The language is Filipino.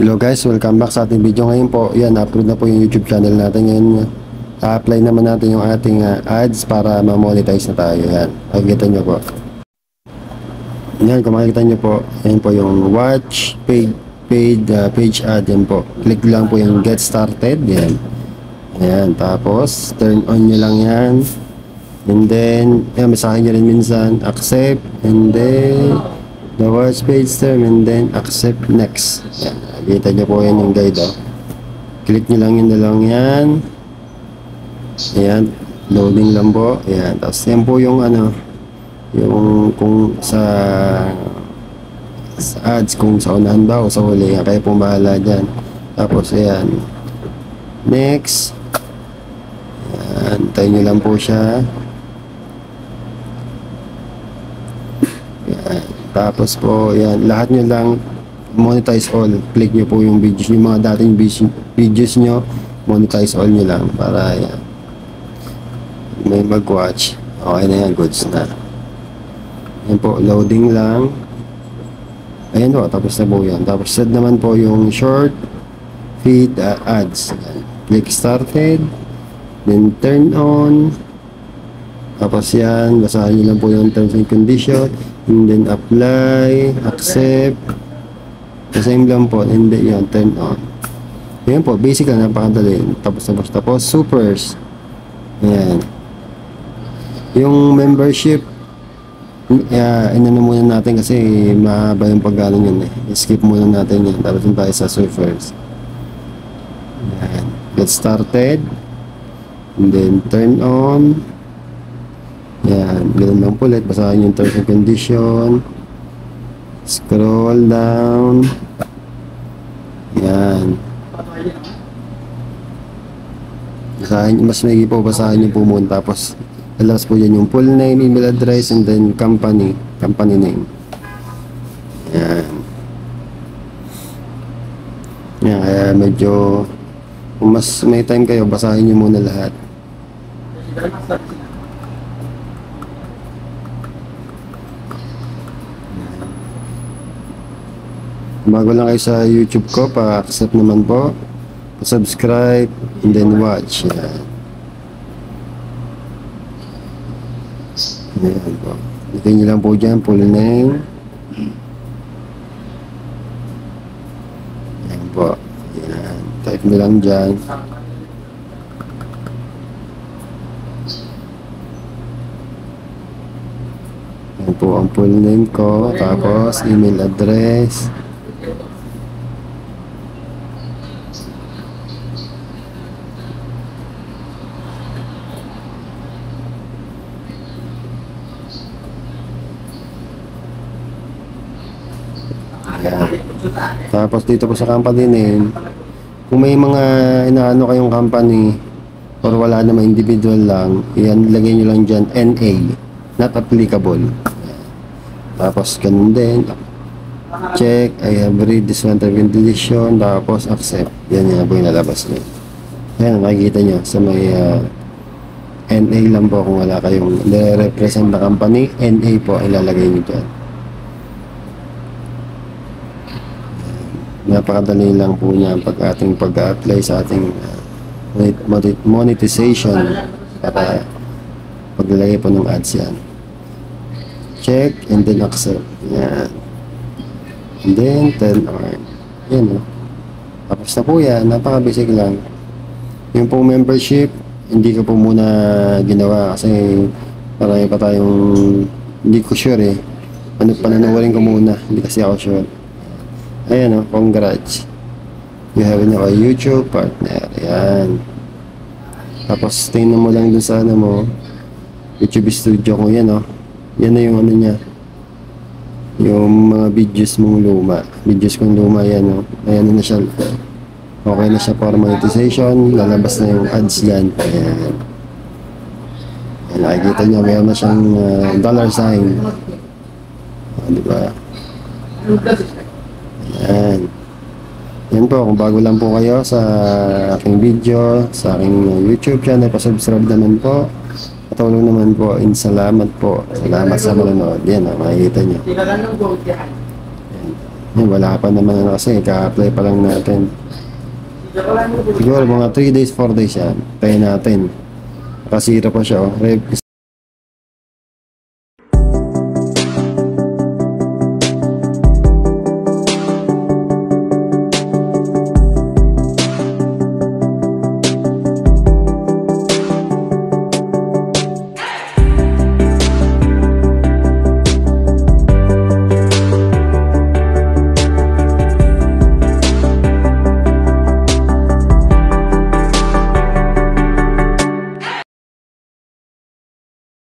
Hello guys, welcome back sa ating video ngayon po. Yan, upload na po yung YouTube channel natin ngayon. A-apply naman natin yung ating ah, ads para ma-monetize na tayo. Yan, makikita nyo po. Yan, kung makikita nyo po, yan po yung watch, paid, paid ah, page ad. Yan po. Click lang po yung get started. Yan. Yan, tapos turn on nyo lang yan. And then, yan, masahin nyo rin minsan, accept, and then, the watch page term, and then, accept next. Yan, nakikita nyo po yan yung guide, oh. Click nyo lang yung dalawang yan. Ayan, loading lang po. Ayan, tapos yan po yung ano, yung kung sa, sa ads, kung sa unahan ba o sa huli, yan, kayo pong dyan. Tapos, ayan, next, Ayan, tayo nyo lang po siya. Ayan. Tapos po, yan, lahat nyo lang monetize all. Click nyo po yung videos, yung mga dating videos nyo, monetize all nyo lang para yan. May mag-watch. Okay na yan, goods na. Yan po, loading lang. Ayan po, tapos na po yan. Tapos set naman po yung short feed uh, ads. Click started. Then turn on. Tapos yan, basahin nyo lang po yung terms and condition. And then apply, accept. Same lang po. And then yan, turn on. Yan po, basic lang, napakadali. Tapos, tapos, tapos, supers. Yan. Yung membership, uh, inano muna natin kasi mahaba yung pag yun eh. Skip muna natin yan. Tapos yung tayo sa supers. Yan. Get started. And then turn on. Yan, ganun lang po ulit. Basahin yung terms and condition. Scroll down. Yan. Basahin, mas may po, basahin nyo po muna. Tapos, alas po yan yung full name, email address, and then company, company name. Yan. Yan, kaya medyo, kung mas may time kayo, basahin nyo muna lahat. Bago lang kayo sa YouTube ko, pa-accept naman po. Pa-subscribe, and then watch. Yan. Yan po. Ito nyo lang po dyan, full name. Yan po. Yan. Type nyo lang dyan. Yan po ang full name ko. Tapos, email address. Tapos dito po sa company name, kung may mga inaano kayong company or wala naman individual lang, yan, lagay nyo lang dyan, NA, not applicable. Tapos ganun din, check, I have read this one and condition, tapos accept. Yan yan po yung nalabas nyo. Ayan, makikita nyo sa may ah, NA lang po kung wala kayong nire-represent na company, NA po ilalagay nyo dyan. Napakadali lang po niya pag ating pag-apply sa ating uh, monet- monetization para paglalagay po ng ads yan. Check and then accept. Yan. And then turn on yan o tapos na po yan. Napaka basic lang. Yung pong membership hindi ko po muna ginawa kasi marami pa tayong hindi ko sure eh. Ano pananawarin ko muna. Hindi kasi ako sure Ayan o, congrats. You have now a YouTube partner. Ayan. Tapos, tingnan mo lang dun sa ano mo. YouTube studio ko yan o. Yan na yung ano niya. Yung mga videos mong luma. Videos kong luma yan o. Ayan na siya. Okay na siya for monetization. Lalabas na yung ads yan. Ayan. Ayan, nakikita niya. Mayroon na siyang uh, dollar sign. Ah, di ba? Yan. Yan po, kung bago lang po kayo sa aking video, sa aking uh, YouTube channel, pasubscribe naman po. Patulong naman po, in salamat po. Salamat sa manonood. Yan, oh, makikita nyo. Yan. Wala pa naman na kasi, ka-apply pa lang natin. Siguro mga 3 days, 4 days yan. Tayo natin. Kasira pa siya, oh.